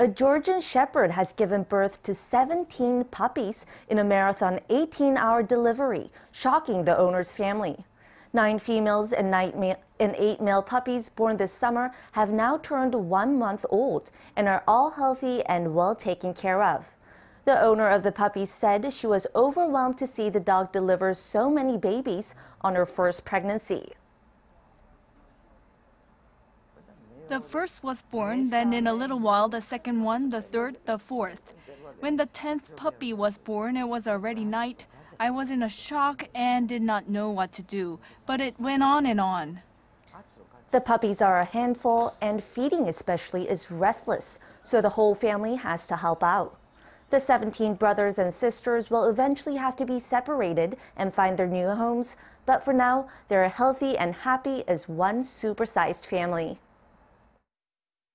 A Georgian Shepherd has given birth to 17 puppies in a marathon 18 hour delivery, shocking the owner's family. Nine females and, eight male puppies born this summer have now turned one month old and are all healthy and well taken care of. The owner of the puppies said she was overwhelmed to see the dog deliver so many babies on her first pregnancy. The first was born, then in a little while the second one, the third, the fourth. When the tenth puppy was born, it was already night. I was in a shock and did not know what to do, but it went on and on. The puppies are a handful, and feeding especially is restless, so the whole family has to help out. The 17 brothers and sisters will eventually have to be separated and find their new homes, but for now, they're healthy and happy as one supersized family.